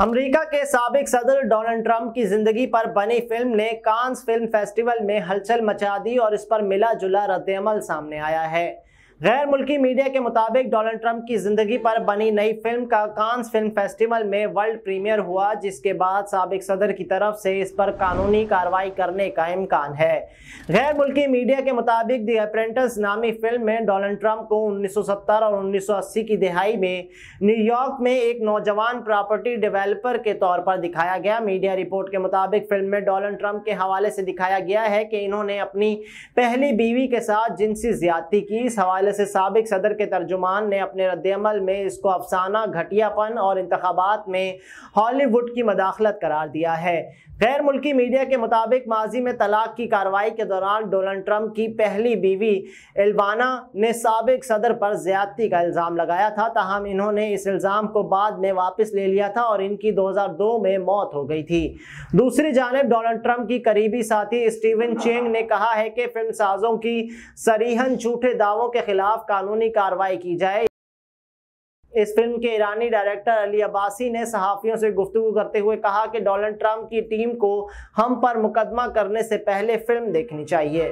America के सबक सदर डोनाल्ड ट्रंप की ज़िंदगी पर बनी फ़िल्म ने कांस फ़िल्म फेस्टिवल में हलचल मचा दी और इस पर मिला जुला रद्दमल सामने आया है। गैर मुल्की मीडिया के मुताबिक डोनाल्ड ट्रंप की ज़िंदगी पर बनी नई फ़िल्म का कांस फ़िल्म फेस्टिवल में वर्ल्ड प्रीमियर हुआ, जिसके बाद सबक सदर की तरफ़ से इस पर कानूनी कार्रवाई करने का इम्कान है। गैर मुल्की मीडिया के मुताबिक दी अप्रेंटिस नामी फ़िल्म में डोनाल्ड ट्रंप को 1970 और 1980 की दिहाई में न्यूयॉर्क में एक नौजवान प्रॉपर्टी डेवलपर के तौर पर दिखाया गया। मीडिया रिपोर्ट के मुताबिक फ़िल्म में डोनाल्ड ट्रंप के हवाले से दिखाया गया है कि इन्होंने अपनी पहली बीवी के साथ जिनसी ज्यादती की। इस हवाले हवाले से सबक सदर के तर्जुमान ने अपने रद्दमल में इसको अफसाना घटियापन और इंतबात में हॉलीवुड की मदाखलत करार दिया है। गैर मुल्की मीडिया के मुताबिक माजी में तलाक की कार्रवाई के दौरान डोनाल्ड ट्रंप की पहली बीवी एल्वाना ने सबक सदर पर ज्यादती का इल्ज़ाम लगाया था। ताहम इन्होंने इस इल्ज़ाम को बाद में वापस ले लिया था और इनकी 2002 में मौत हो गई थी। दूसरी जानब डोनाल्ड ट्रंप की करीबी साथी स्टीवन चेंग ने कहा है कि फ़िल्म साजों की सरीहन झूठे दावों के खिलाफ कानूनी कार्रवाई की जाए। इस फ़िल्म के ईरानी डायरेक्टर अली अब्बासी ने सहाफ़ियों से गुफ्तु करते हुए कहा कि डोनाल्ड ट्रंप की टीम को हम पर मुकदमा करने से पहले फ़िल्म देखनी चाहिए।